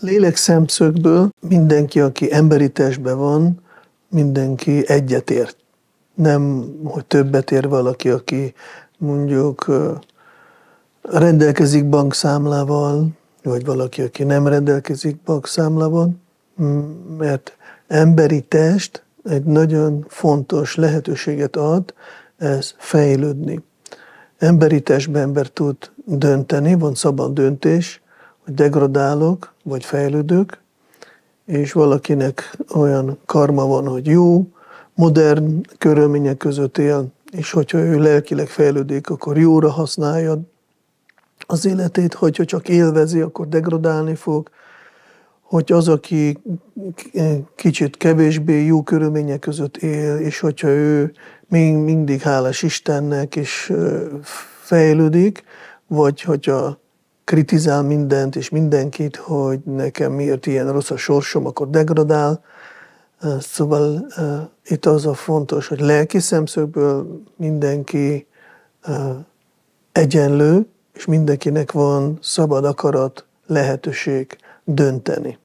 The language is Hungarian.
lélek szemszögből mindenki, aki emberi testben van, mindenki egyetért. Nem, hogy többet ér valaki, aki mondjuk rendelkezik bankszámlával, vagy valaki, aki nem rendelkezik bankszámlával, mert emberi test egy nagyon fontos lehetőséget ad ez fejlődni. Emberi testben ember tud dönteni, van szabad döntés, hogy degradálok, vagy fejlődök, és valakinek olyan karma van, hogy jó, modern körülmények között él, és hogyha ő lelkileg fejlődik, akkor jóra használja az életét, hogyha csak élvezi, akkor degradálni fog, hogy az, aki kicsit kevésbé jó körülmények között él, és hogyha ő még mindig hálás Istennek, és fejlődik, vagy hogyha kritizál mindent és mindenkit, hogy nekem miért ilyen rossz a sorsom, akkor degradál. Szóval itt az a fontos, hogy lelki szemszögből mindenki egyenlő, és mindenkinek van szabad akarat, lehetőség dönteni.